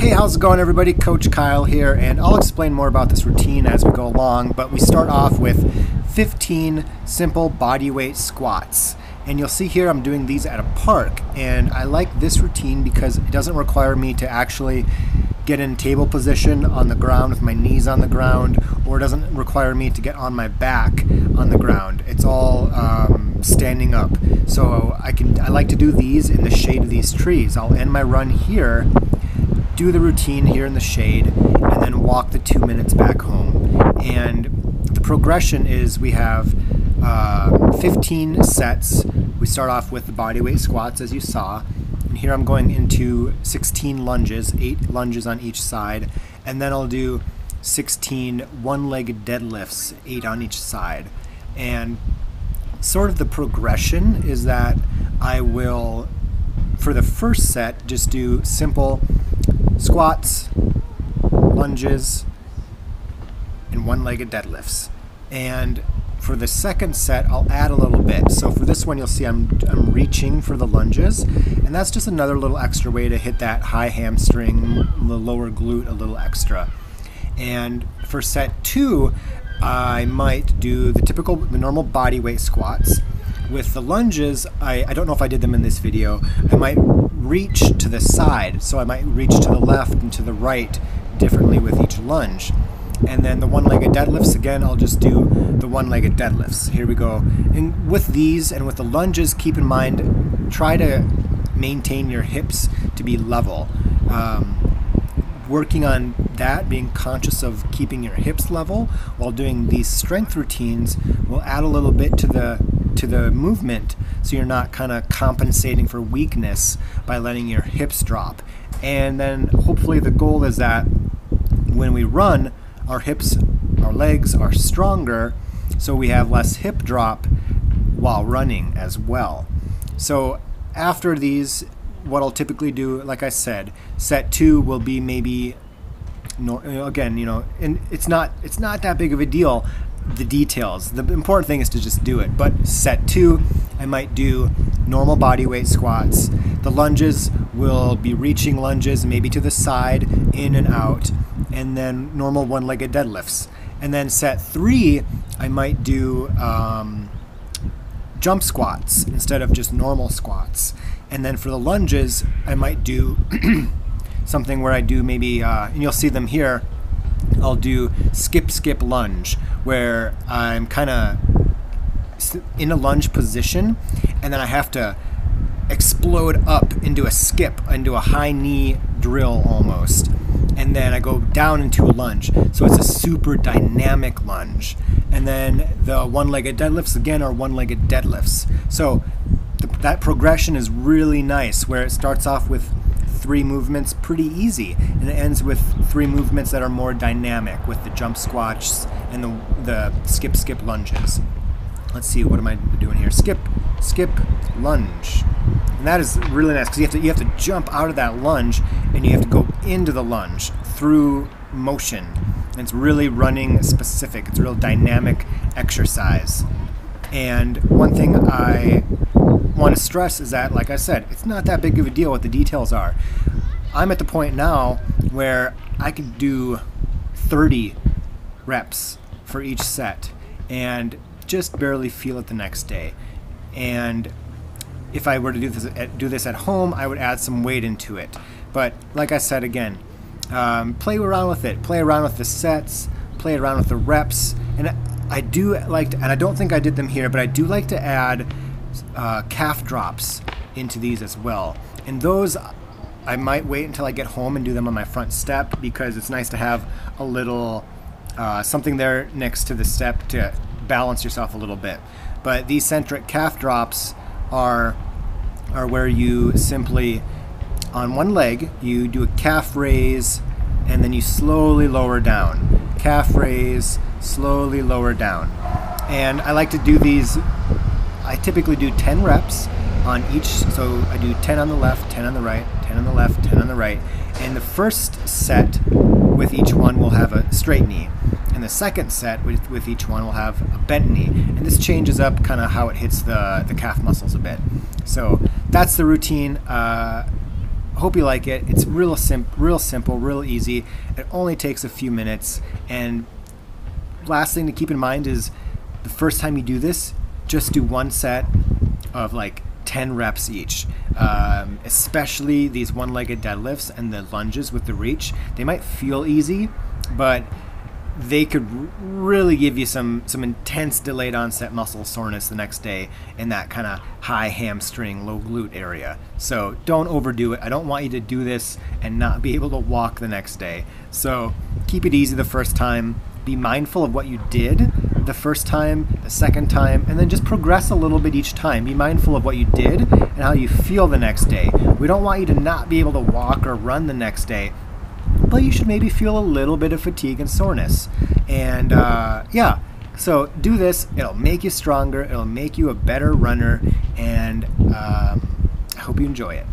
Hey, how's it going, everybody? Coach Kyle here, and I'll explain more about this routine as we go along. But we start off with 15 simple bodyweight squats. And you'll see here I'm doing these at a park, and I like this routine because it doesn't require me to actually get in table position on the ground with my knees on the ground, or it doesn't require me to get on my back on the ground. It's all um, standing up. So I can I like to do these in the shade of these trees. I'll end my run here do the routine here in the shade, and then walk the two minutes back home. And the progression is we have uh, 15 sets. We start off with the bodyweight squats, as you saw. And here I'm going into 16 lunges, eight lunges on each side. And then I'll do 16 one legged deadlifts, eight on each side. And sort of the progression is that I will, for the first set, just do simple squats, lunges, and one-legged deadlifts. And for the second set, I'll add a little bit. So for this one, you'll see I'm, I'm reaching for the lunges, and that's just another little extra way to hit that high hamstring, the lower glute a little extra. And for set two, I might do the typical, the normal body weight squats. With the lunges, I, I don't know if I did them in this video, I might reach to the side. So I might reach to the left and to the right differently with each lunge. And then the one-legged deadlifts, again, I'll just do the one-legged deadlifts. Here we go. And with these and with the lunges, keep in mind, try to maintain your hips to be level. Um, working on that, being conscious of keeping your hips level while doing these strength routines will add a little bit to the to the movement so you're not kind of compensating for weakness by letting your hips drop. And then hopefully the goal is that when we run, our hips, our legs are stronger so we have less hip drop while running as well. So after these, what I'll typically do, like I said, set two will be maybe no, again, you know, and it's not it's not that big of a deal the details. The important thing is to just do it. But set two, I might do normal body weight squats. The lunges will be reaching lunges, maybe to the side, in and out, and then normal one legged deadlifts. And then set three, I might do um, jump squats instead of just normal squats. And then for the lunges, I might do something where I do maybe, uh, and you'll see them here I'll do skip, skip, lunge, where I'm kind of in a lunge position, and then I have to explode up into a skip, into a high knee drill almost. And then I go down into a lunge. So it's a super dynamic lunge. And then the one legged deadlifts again are one legged deadlifts. So that progression is really nice where it starts off with three movements pretty easy. And it ends with three movements that are more dynamic with the jump squats and the, the skip, skip lunges. Let's see, what am I doing here? Skip, skip, lunge. And that is really nice because you have to you have to jump out of that lunge and you have to go into the lunge through motion. And it's really running specific. It's a real dynamic exercise. And one thing I want to stress is that, like I said, it's not that big of a deal what the details are. I'm at the point now where I can do 30 reps for each set and just barely feel it the next day. And if I were to do this at, do this at home, I would add some weight into it. But like I said again, um, play around with it. Play around with the sets. Play around with the reps. And I do like, to, and I don't think I did them here, but I do like to add uh, calf drops into these as well. And those I might wait until I get home and do them on my front step because it's nice to have a little uh, something there next to the step to balance yourself a little bit. But these eccentric calf drops are are where you simply on one leg you do a calf raise and then you slowly lower down. Calf raise, slowly lower down. And I like to do these I typically do 10 reps on each, so I do 10 on the left, 10 on the right, 10 on the left, 10 on the right. And the first set with each one will have a straight knee. And the second set with, with each one will have a bent knee. And this changes up kind of how it hits the, the calf muscles a bit. So that's the routine. Uh, hope you like it. It's real sim- real simple, real easy. It only takes a few minutes. And last thing to keep in mind is the first time you do this, just do one set of like 10 reps each. Um, especially these one legged deadlifts and the lunges with the reach. They might feel easy, but they could really give you some some intense delayed onset muscle soreness the next day in that kind of high hamstring low glute area so don't overdo it i don't want you to do this and not be able to walk the next day so keep it easy the first time be mindful of what you did the first time the second time and then just progress a little bit each time be mindful of what you did and how you feel the next day we don't want you to not be able to walk or run the next day but you should maybe feel a little bit of fatigue and soreness. And uh, yeah, so do this. It'll make you stronger. It'll make you a better runner. And um, I hope you enjoy it.